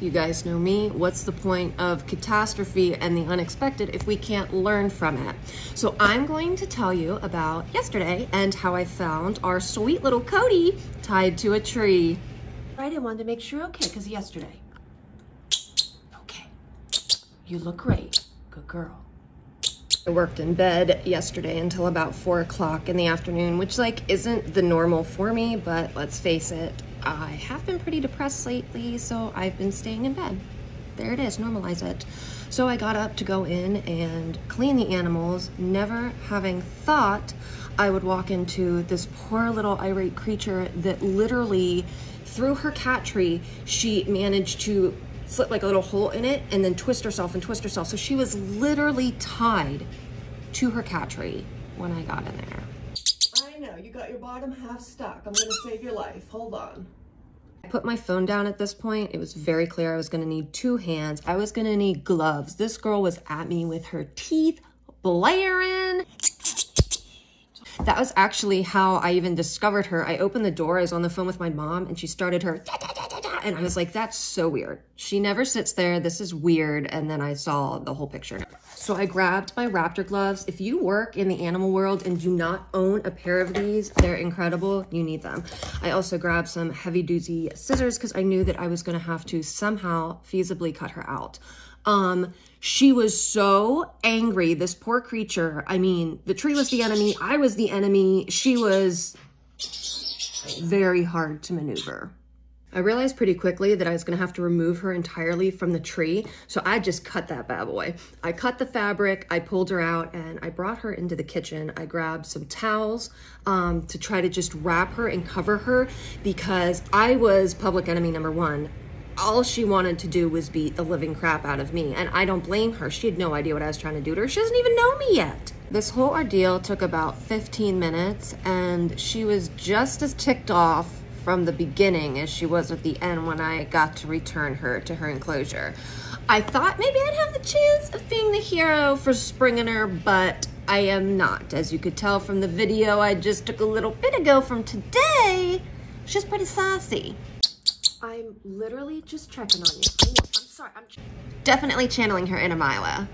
You guys know me. What's the point of catastrophe and the unexpected if we can't learn from it? So I'm going to tell you about yesterday and how I found our sweet little Cody tied to a tree. Right, I wanted to make sure okay, because yesterday. Okay, you look great. Good girl. I worked in bed yesterday until about four o'clock in the afternoon, which like isn't the normal for me, but let's face it, I have been pretty depressed lately, so I've been staying in bed. There it is, normalize it. So I got up to go in and clean the animals, never having thought I would walk into this poor little irate creature that literally, through her cat tree, she managed to slit like a little hole in it and then twist herself and twist herself. So she was literally tied to her cat tree when I got in there. You got your bottom half stuck. I'm gonna save your life. Hold on. I put my phone down at this point. It was very clear I was gonna need two hands. I was gonna need gloves. This girl was at me with her teeth blaring. That was actually how I even discovered her. I opened the door, I was on the phone with my mom, and she started her, and I was like, that's so weird. She never sits there, this is weird, and then I saw the whole picture. So I grabbed my raptor gloves. If you work in the animal world and do not own a pair of these, they're incredible, you need them. I also grabbed some heavy doozy scissors because I knew that I was gonna have to somehow feasibly cut her out. Um, she was so angry, this poor creature. I mean, the tree was the enemy, I was the enemy. She was very hard to maneuver. I realized pretty quickly that I was gonna have to remove her entirely from the tree, so I just cut that bad boy. I cut the fabric, I pulled her out, and I brought her into the kitchen. I grabbed some towels um, to try to just wrap her and cover her because I was public enemy number one all she wanted to do was beat the living crap out of me. And I don't blame her. She had no idea what I was trying to do to her. She doesn't even know me yet. This whole ordeal took about 15 minutes, and she was just as ticked off from the beginning as she was at the end when I got to return her to her enclosure. I thought maybe I'd have the chance of being the hero for springing her, but I am not. As you could tell from the video I just took a little bit ago from today, she's pretty sassy. I'm literally just checking on you. I know, I'm sorry, I'm definitely channeling her inner Mila.